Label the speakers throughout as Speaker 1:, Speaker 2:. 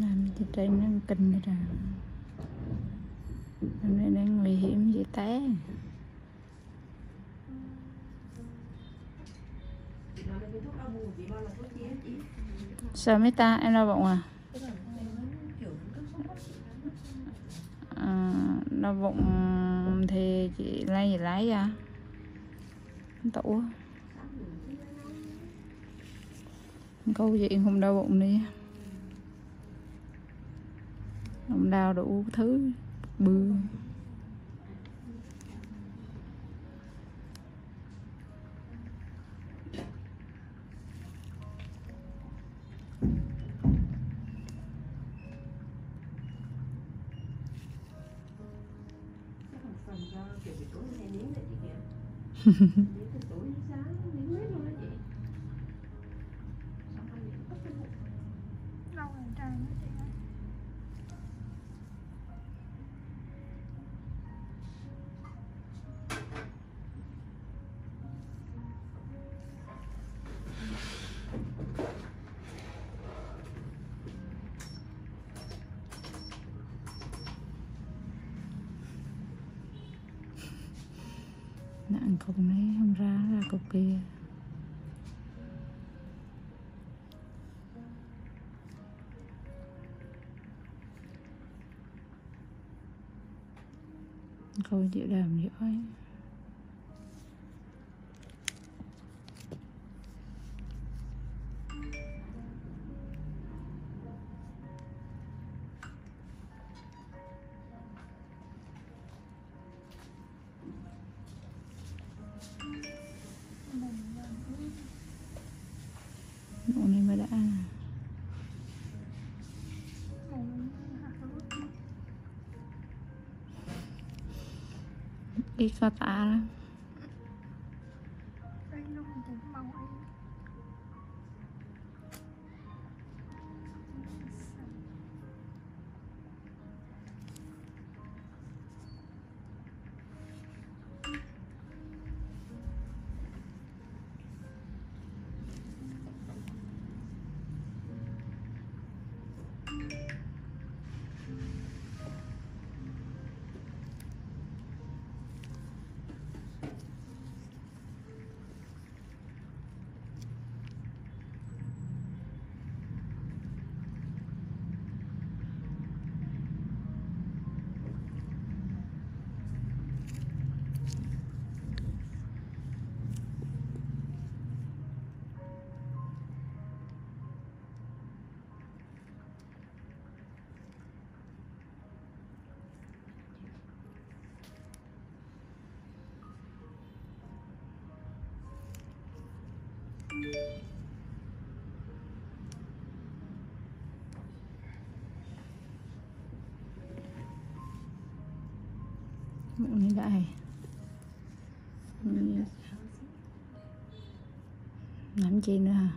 Speaker 1: làm trên đây nó kinh rồi hôm nay đang nguy hiểm dễ té. Sao mấy ta? Em đau bụng à? À, đau bụng thì chị lấy gì lấy à? ra tủ à? câu chuyện không đau bụng đi không đau đủ thứ bư
Speaker 2: ăn
Speaker 1: cục này không ra ra cục kia. Câu chịu làm giỏi ít đại làm chi nữa hả?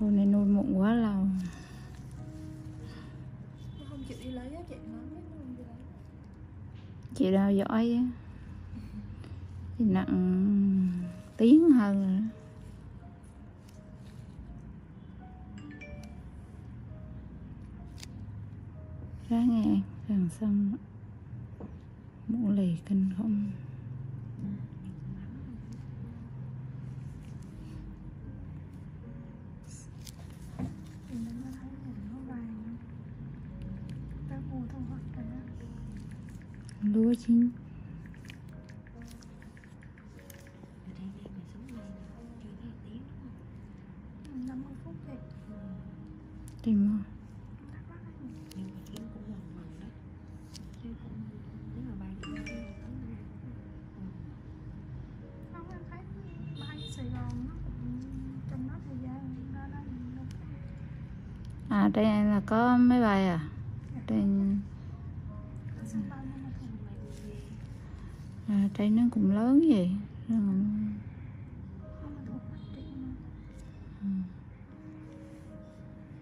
Speaker 1: Cô này nuôi muộn quá lâu.
Speaker 3: Không chịu đi lấy á chị
Speaker 1: đào giỏi á. Chị nặng tiếng hơn. Cá ngàn rằng xong. Mũ lì kinh
Speaker 3: khủng
Speaker 1: lúa chín tìm
Speaker 3: rồi.
Speaker 1: À đây là có máy bay à? Trên à, đây nó cũng lớn vậy.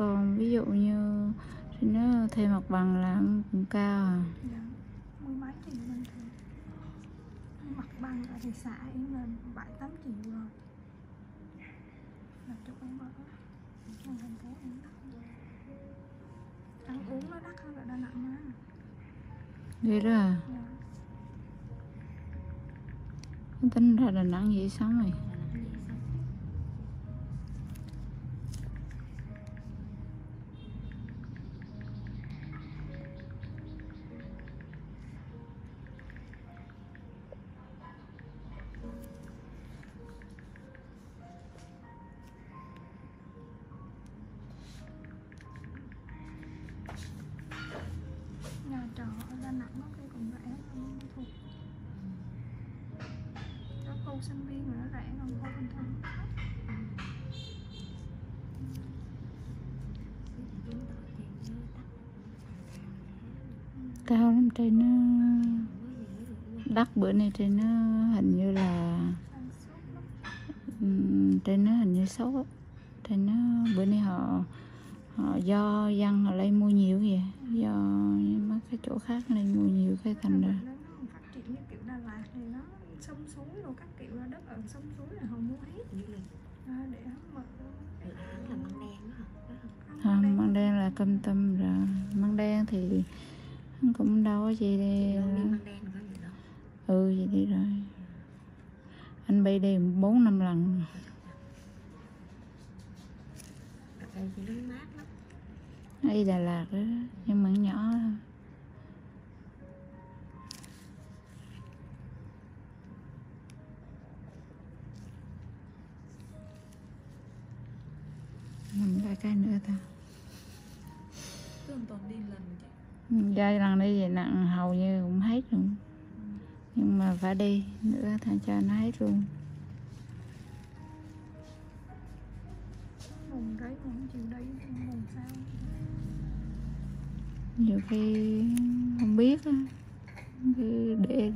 Speaker 1: còn ví dụ như nó thuê mặt bằng làm cũng cao à?
Speaker 3: Dạ mười mấy triệu bình thường Nhưng mặt bằng ở thị xã là bảy tám triệu rồi là chỗ em ở còn thành phố em ăn uống nó đắt hơn ở đà nẵng á
Speaker 1: đi đó à?
Speaker 3: Dạ.
Speaker 1: tính ra đà nẵng dễ sống rồi
Speaker 3: nhà trọ ở đà nẵng nó cái cũng rẻ không thuộc nó khu sinh viên rồi nó rẻ hơn khu bình thường
Speaker 2: thì
Speaker 1: cao lắm, trên nó đắt, bữa nay trên nó hình như là ừ, trên nó hình như xấu á. Trên nó, bữa nay họ họ do dân họ lấy mua nhiều vậy do cái chỗ khác lấy mua nhiều cái thành ra.
Speaker 3: Triển như kiểu Đà Lạt thì nó sông suối rồi các kiểu là đất ở sông suối là họ mua hết. À, để mở
Speaker 2: là măng đen đó hả? Không
Speaker 1: không À, măng đen là cơm tâm rồi. Măng đen thì cũng đâu có gì đi
Speaker 2: đâu.
Speaker 1: Ừ gì đi rồi. Anh bay đi bốn năm lần.
Speaker 2: Ở đây thì nó mát lắm.
Speaker 1: Đi Đà Lạt đó nhưng mà nhỏ thôi cái nữa ta.
Speaker 2: Một tuần đi lần chứ
Speaker 1: giai lần đi về nặng hầu như cũng hết rồi nhưng mà phải đi nữa thành cho nó hết luôn.
Speaker 3: Mùng đấy mà không chịu đấy mùng sao?
Speaker 1: Nhiều khi không biết á. Cứ để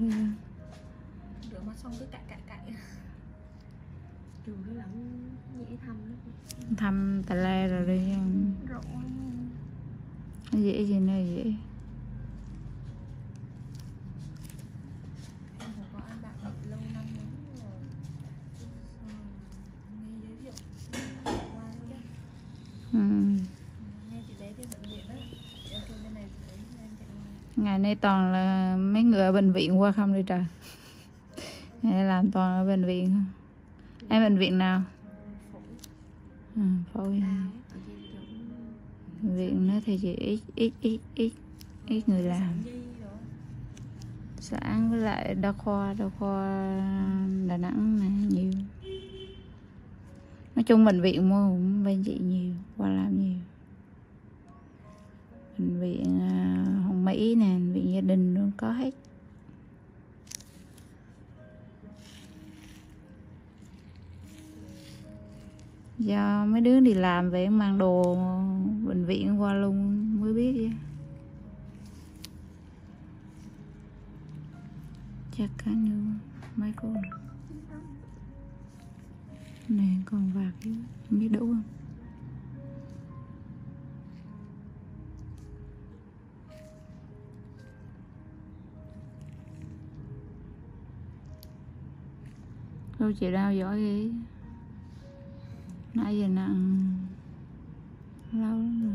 Speaker 2: rửa mặt xong cứ cạy cạy trường nó lẫn dễ thăm lắm
Speaker 1: thăm tà le rồi đi.
Speaker 3: Rộ
Speaker 1: dễ gì nữa dễ. Ừ. ngày nay toàn là mấy người ở bệnh viện qua không đi trời. Làm toàn ở bệnh viện em bệnh viện nào?
Speaker 2: Phổi
Speaker 1: ừ, phổi viện nó thì chỉ ít ít ít ít ít người làm.
Speaker 2: Sản
Speaker 1: với lại đa khoa đa khoa đà nẵng này nhiều. Nói chung bệnh viện mua cũng bên chị nhiều qua làm nhiều. Bệnh viện à, hồng mỹ nè bệnh viện gia đình luôn có hết. Do mấy đứa đi làm về mang đồ bệnh viện qua luôn mới biết vậy chắc cá như mấy cô này còn vạc chứ không biết đủ không Đâu chị đau giỏi ghê nãy giờ nặng. Lâu lắm rồi.